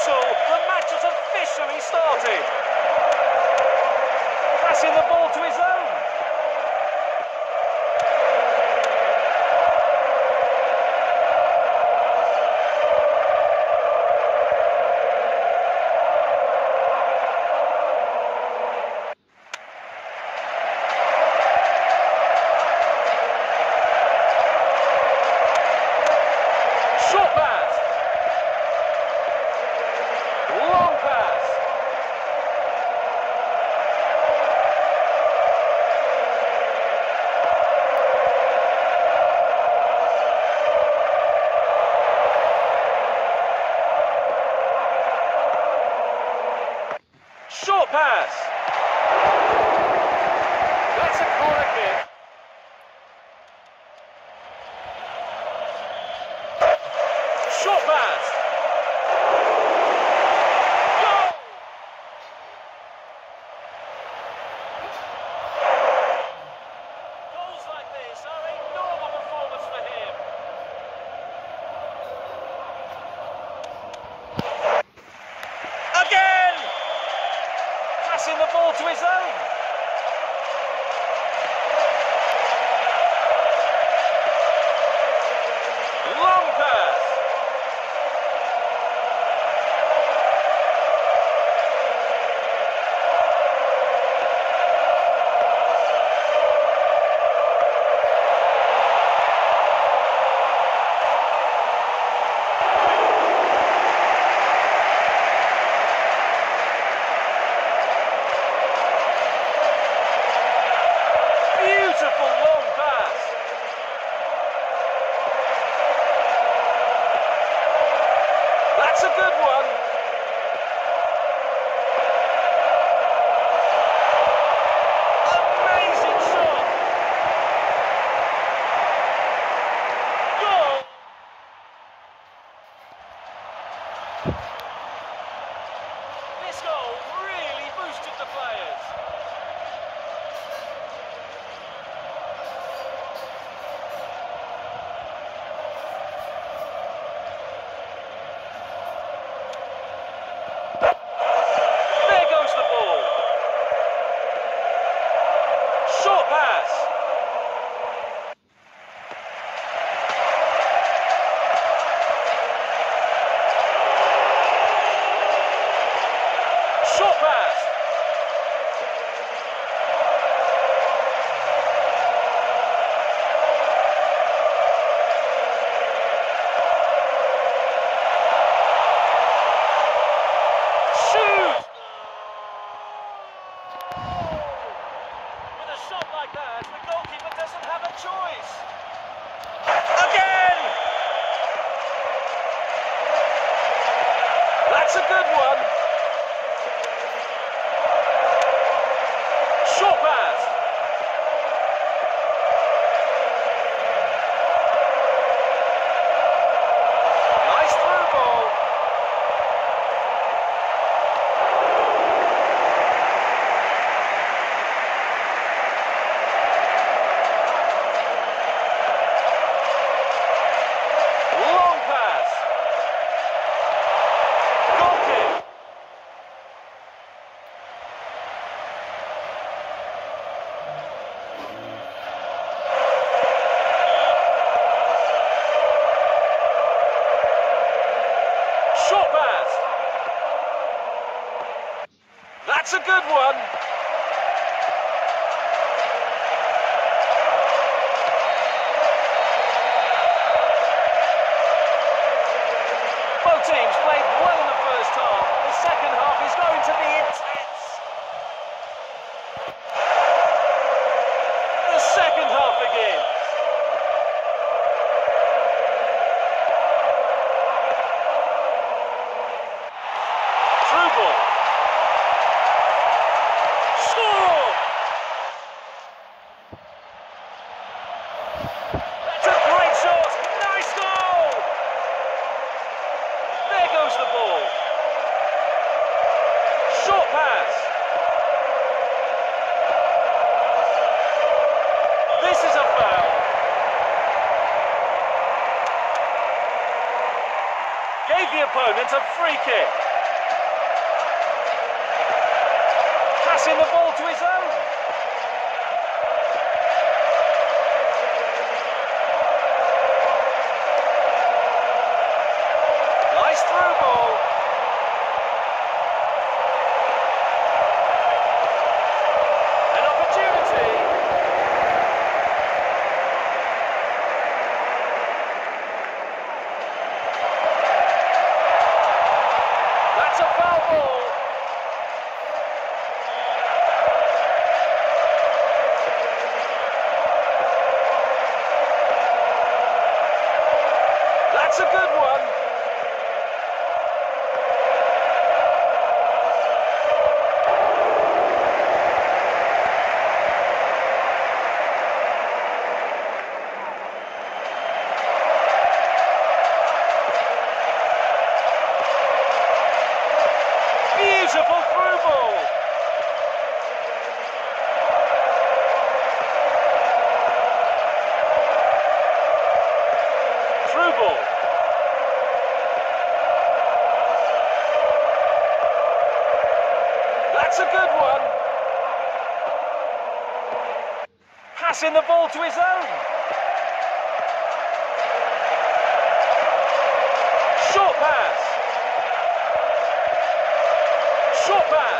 whistle, the match has officially started. Passing the ball to his own. Short pass. That's a corner kick. to his left. That's a good one. Amazing shot. That's a good one. That's a good one. the opponent a free kick. Passing the ball. good one. passing the ball to his own. Short pass. Short pass.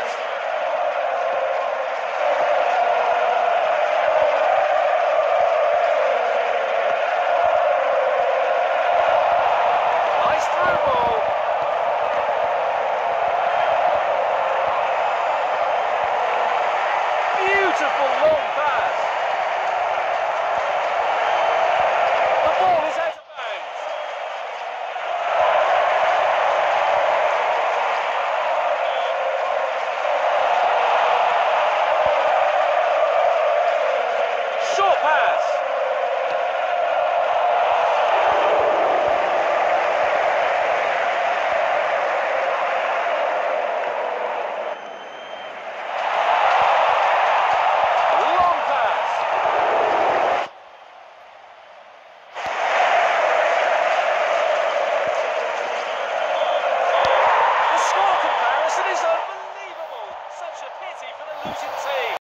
pass.